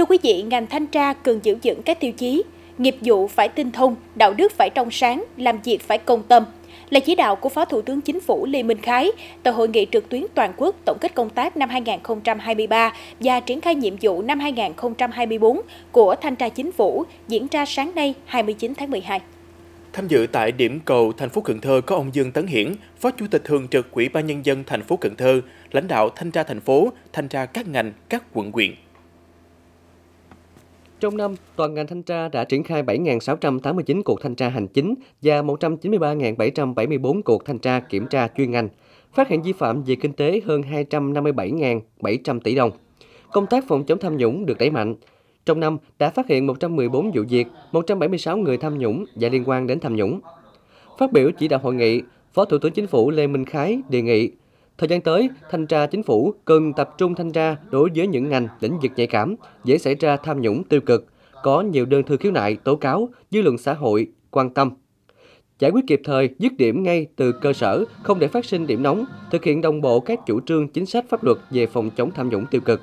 Thưa quý vị, ngành thanh tra cần giữ vững các tiêu chí, nghiệp vụ phải tinh thông, đạo đức phải trong sáng, làm việc phải công tâm, là chỉ đạo của Phó Thủ tướng Chính phủ Lê Minh Khái tại hội nghị trực tuyến toàn quốc tổng kết công tác năm 2023 và triển khai nhiệm vụ năm 2024 của Thanh tra Chính phủ diễn ra sáng nay 29 tháng 12. Tham dự tại điểm cầu thành phố Cần Thơ có ông Dương Tấn Hiển, Phó Chủ tịch Thường trực Ủy ban nhân dân thành phố Cần Thơ, lãnh đạo thanh tra thành phố, thanh tra các ngành, các quận huyện. Trong năm, toàn ngành thanh tra đã triển khai 7.689 cuộc thanh tra hành chính và 193.774 cuộc thanh tra kiểm tra chuyên ngành, phát hiện vi phạm về kinh tế hơn 257.700 tỷ đồng. Công tác phòng chống tham nhũng được đẩy mạnh. Trong năm đã phát hiện 114 vụ việc, 176 người tham nhũng và liên quan đến tham nhũng. Phát biểu chỉ đạo hội nghị, Phó Thủ tướng Chính phủ Lê Minh Khái đề nghị Thời gian tới, thanh tra chính phủ cần tập trung thanh tra đối với những ngành, lĩnh vực nhạy cảm, dễ xảy ra tham nhũng tiêu cực, có nhiều đơn thư khiếu nại, tố cáo, dư luận xã hội quan tâm. Giải quyết kịp thời, dứt điểm ngay từ cơ sở, không để phát sinh điểm nóng, thực hiện đồng bộ các chủ trương chính sách pháp luật về phòng chống tham nhũng tiêu cực.